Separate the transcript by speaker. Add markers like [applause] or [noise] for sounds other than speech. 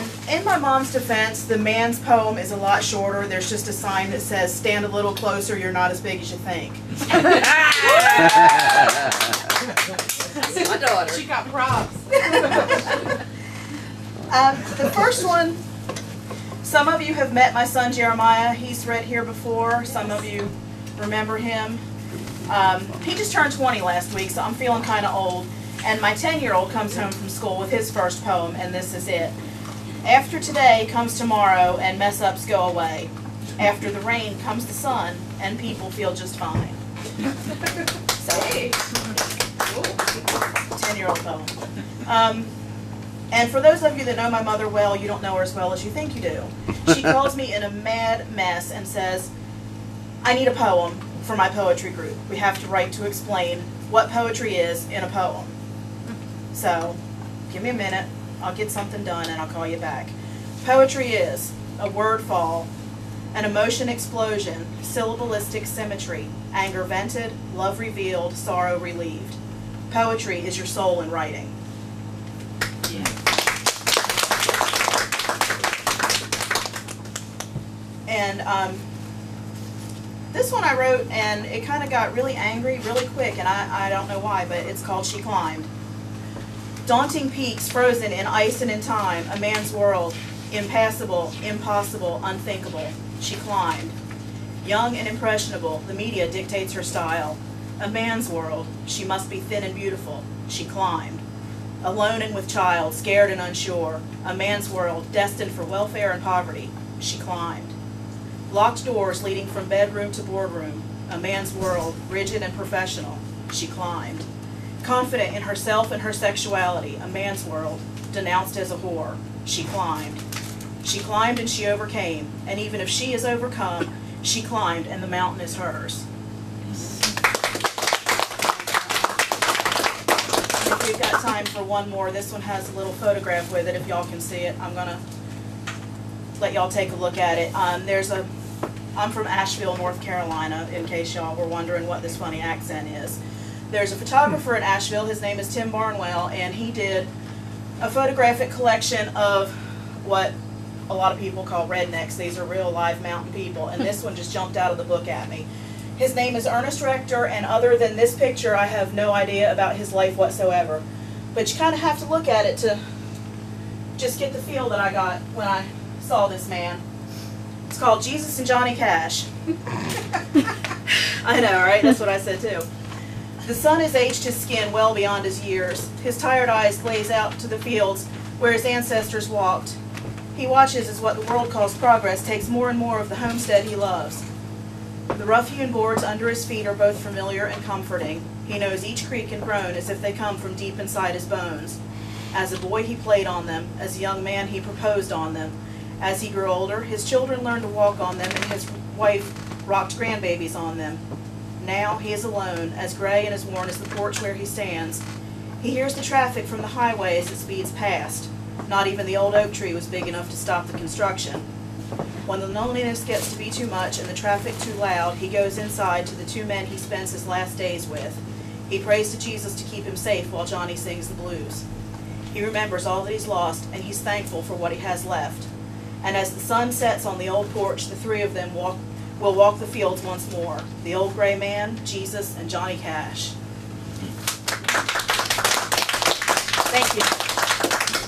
Speaker 1: And in my mom's defense, the man's poem is a lot shorter. There's just a sign that says, stand a little closer, you're not as big as you think. [laughs] [laughs]
Speaker 2: My daughter.
Speaker 3: She got props. [laughs]
Speaker 1: Um, the first one, some of you have met my son Jeremiah. He's read here before. Some of you remember him. Um, he just turned 20 last week, so I'm feeling kind of old. And my 10 year old comes home from school with his first poem, and this is it. After today comes tomorrow, and mess ups go away. After the rain comes the sun, and people feel just fine. [laughs] So, 10 year old poem. Um, and for those of you that know my mother well, you don't know her as well as you think you do. She [laughs] calls me in a mad mess and says, I need a poem for my poetry group. We have to write to explain what poetry is in a poem. So, give me a minute, I'll get something done and I'll call you back. Poetry is a word fall, an emotion explosion, syllabalistic symmetry, anger vented, love revealed, sorrow relieved. Poetry is your soul in writing. And um, this one I wrote, and it kind of got really angry really quick, and I, I don't know why, but it's called She Climbed. Daunting peaks frozen in ice and in time, a man's world, impassable, impossible, unthinkable. She climbed. Young and impressionable, the media dictates her style. A man's world, she must be thin and beautiful. She climbed. Alone and with child, scared and unsure, a man's world, destined for welfare and poverty. She climbed. Locked doors leading from bedroom to boardroom, a man's world, rigid and professional. She climbed. Confident in herself and her sexuality, a man's world, denounced as a whore. She climbed. She climbed and she overcame, and even if she is overcome, she climbed and the mountain is hers. If we've got time for one more, this one has a little photograph with it, if y'all can see it. I'm gonna let y'all take a look at it. Um, there's a, I'm from Asheville, North Carolina, in case y'all were wondering what this funny accent is. There's a photographer in Asheville, his name is Tim Barnwell, and he did a photographic collection of what a lot of people call rednecks. These are real live mountain people, and this one just jumped out of the book at me. His name is Ernest Rector, and other than this picture, I have no idea about his life whatsoever. But you kind of have to look at it to just get the feel that I got when I saw this man. It's called Jesus and Johnny Cash. [laughs] I know, right? That's what I said too. The sun has aged his skin well beyond his years. His tired eyes glaze out to the fields where his ancestors walked. He watches as what the world calls progress takes more and more of the homestead he loves. The rough-hewn boards under his feet are both familiar and comforting. He knows each creak and groan as if they come from deep inside his bones. As a boy, he played on them. As a young man, he proposed on them. As he grew older, his children learned to walk on them, and his wife rocked grandbabies on them. Now he is alone, as gray and as worn as the porch where he stands. He hears the traffic from the highway as it speeds past. Not even the old oak tree was big enough to stop the construction. When the loneliness gets to be too much and the traffic too loud, he goes inside to the two men he spends his last days with. He prays to Jesus to keep him safe while Johnny sings the blues. He remembers all that he's lost, and he's thankful for what he has left. And as the sun sets on the old porch, the three of them walk, will walk the fields once more. The old gray man, Jesus, and Johnny Cash. Thank you.